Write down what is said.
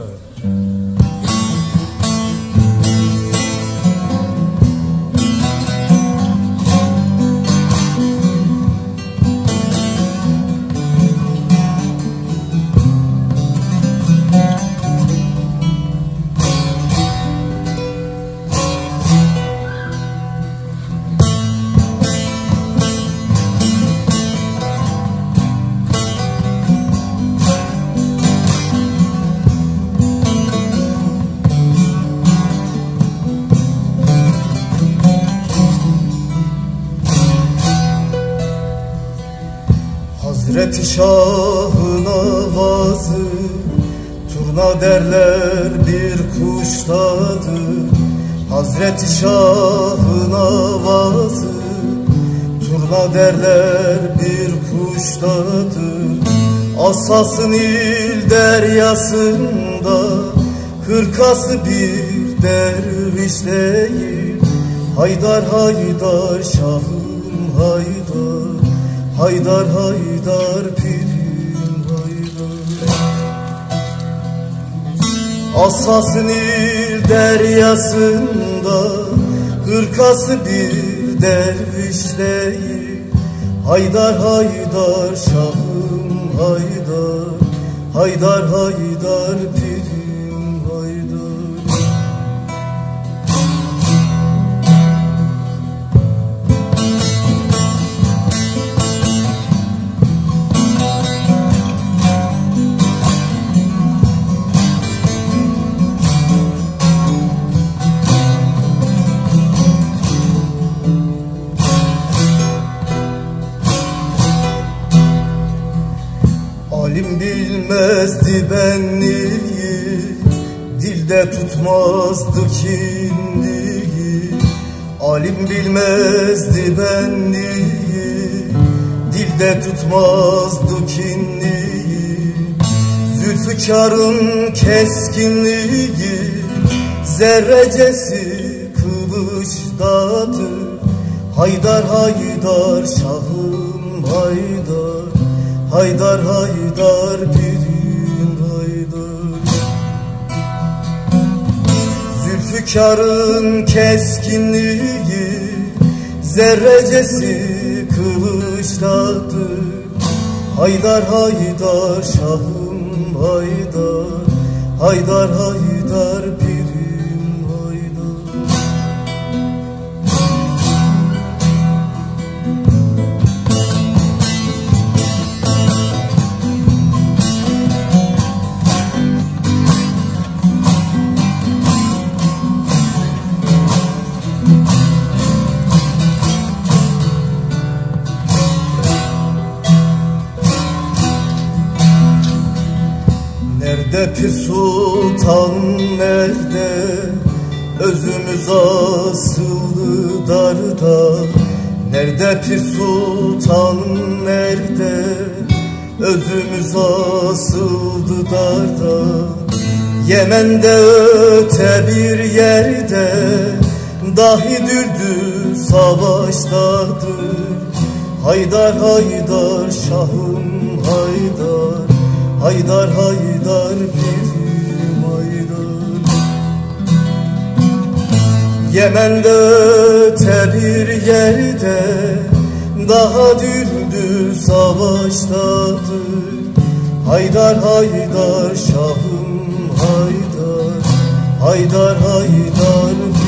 Hum. Hazreti Şah'ın avazı Turna derler bir kuştadır Hazreti Şah'ın avazı Turna derler bir kuştadır Asasın il deryasında Hırkası bir derviş değil. Haydar haydar şahım haydar Haydar haydar pirim haydar. Asasın il deryasında Hırkası bir derviş Haydar haydar şahım haydar. Haydar haydar pirim Alim bilmezdi benliği. Dilde tutmazdı kinliği. Alim bilmezdi benliği. Dilde tutmazdı kinliği. Zülfükarın keskinliği. Zerrecesi kılıçtadır Haydar haydar şahım haydar Haydar haydar pirim haydar. Zülfükarın keskinliği Zerrecesi kılıçtadır. Haydar haydar şahım haydar. Haydar haydar pirim Nerede pir sultan nerede? Özümüz asıldı darda. Nerede pir sultan nerede? Özümüz asıldı darda. Yemen'de öte bir yerde Dahi dürdü savaştadır. Haydar haydar şahım haydar Haydar haydar pirim haydar Yemen'de öte bir yerde Daha dürdü savaştadır. Haydar haydar şahım haydar. Haydar haydar